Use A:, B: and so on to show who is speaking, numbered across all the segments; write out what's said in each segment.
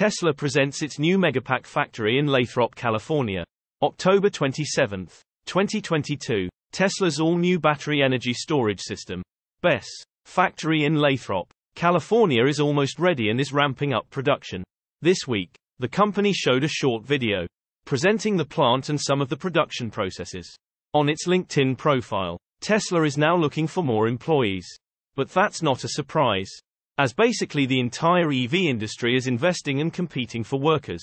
A: Tesla presents its new Megapack factory in Lathrop, California. October 27, 2022. Tesla's all-new battery energy storage system. BESS. Factory in Lathrop, California is almost ready and is ramping up production. This week, the company showed a short video presenting the plant and some of the production processes. On its LinkedIn profile, Tesla is now looking for more employees. But that's not a surprise as basically the entire EV industry is investing and competing for workers.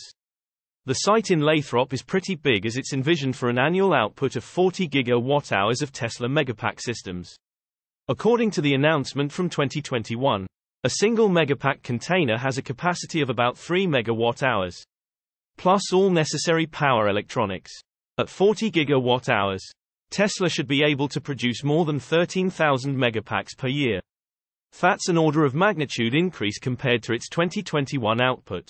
A: The site in Lathrop is pretty big as it's envisioned for an annual output of 40 gigawatt hours of Tesla Megapack systems. According to the announcement from 2021, a single Megapack container has a capacity of about 3 megawatt hours, plus all necessary power electronics. At 40 gigawatt hours, Tesla should be able to produce more than 13,000 megapacks per year. That's an order of magnitude increase compared to its 2021 output.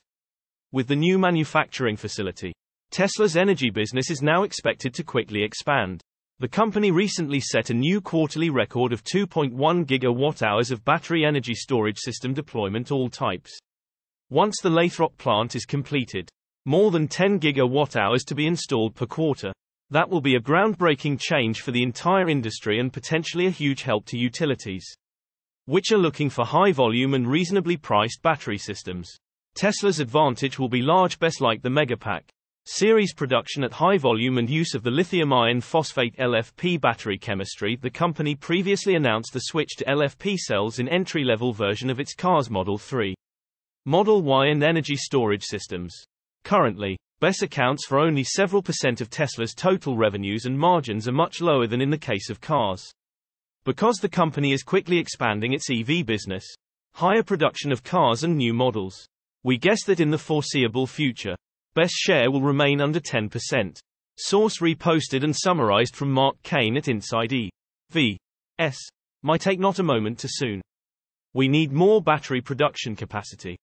A: With the new manufacturing facility, Tesla's energy business is now expected to quickly expand. The company recently set a new quarterly record of 2.1 gigawatt hours of battery energy storage system deployment all types. Once the Lathrop plant is completed, more than 10 gigawatt hours to be installed per quarter. That will be a groundbreaking change for the entire industry and potentially a huge help to utilities which are looking for high volume and reasonably priced battery systems. Tesla's advantage will be large BESS like the Megapack. Series production at high volume and use of the lithium iron phosphate LFP battery chemistry. The company previously announced the switch to LFP cells in entry level version of its cars Model 3, Model Y, and energy storage systems. Currently, BESS accounts for only several percent of Tesla's total revenues and margins are much lower than in the case of cars. Because the company is quickly expanding its EV business, higher production of cars and new models. We guess that in the foreseeable future, BESS share will remain under 10%. Source reposted and summarized from Mark Kane at Inside E. V. S. Might take not a moment too soon. We need more battery production capacity.